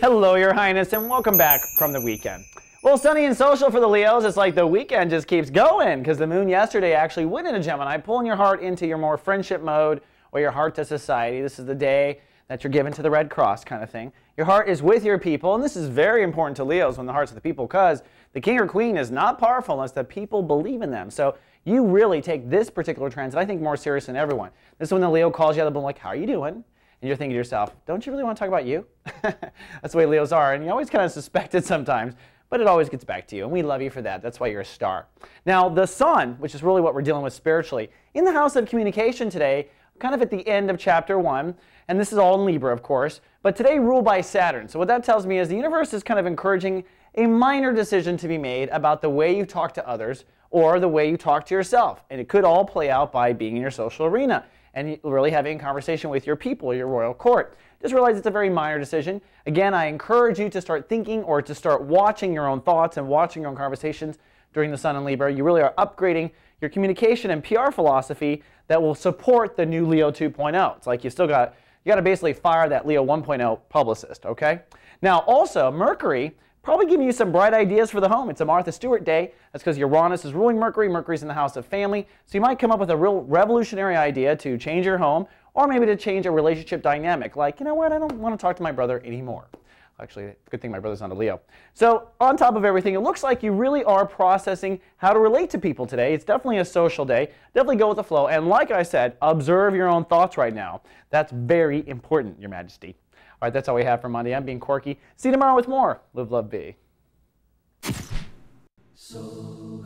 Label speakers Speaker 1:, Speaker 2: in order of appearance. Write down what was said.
Speaker 1: Hello, Your Highness, and welcome back from the weekend. Well, sunny and social for the Leos, it's like the weekend just keeps going because the moon yesterday actually went into Gemini, pulling your heart into your more friendship mode or your heart to society. This is the day that you're given to the Red Cross kind of thing. Your heart is with your people, and this is very important to Leos when the heart's of the people because the king or queen is not powerful unless the people believe in them. So you really take this particular transit, I think, more serious than everyone. This is when the Leo calls you out of the blue, like, how are you doing? And you're thinking to yourself, don't you really want to talk about you? That's the way Leos are, and you always kind of suspect it sometimes but it always gets back to you, and we love you for that. That's why you're a star. Now, the sun, which is really what we're dealing with spiritually, in the house of communication today, kind of at the end of chapter one, and this is all in Libra, of course, but today ruled by Saturn. So what that tells me is the universe is kind of encouraging a minor decision to be made about the way you talk to others or the way you talk to yourself. And it could all play out by being in your social arena and really having a conversation with your people, your royal court. Just realize it's a very minor decision. Again, I encourage you to start thinking or to start watching your own thoughts and watching your own conversations during the Sun and Libra. You really are upgrading your communication and PR philosophy that will support the new Leo 2.0. It's like you still got you got to basically fire that Leo 1.0 publicist, okay? Now, also, Mercury probably giving you some bright ideas for the home. It's a Martha Stewart day. That's because Uranus is ruling Mercury. Mercury's in the house of family. So you might come up with a real revolutionary idea to change your home or maybe to change a relationship dynamic, like, you know what, I don't want to talk to my brother anymore. Actually, good thing my brother's not a Leo. So, on top of everything, it looks like you really are processing how to relate to people today. It's definitely a social day. Definitely go with the flow. And like I said, observe your own thoughts right now. That's very important, Your Majesty. All right, that's all we have for Monday. I'm being quirky. See you tomorrow with more. Live, love, be. So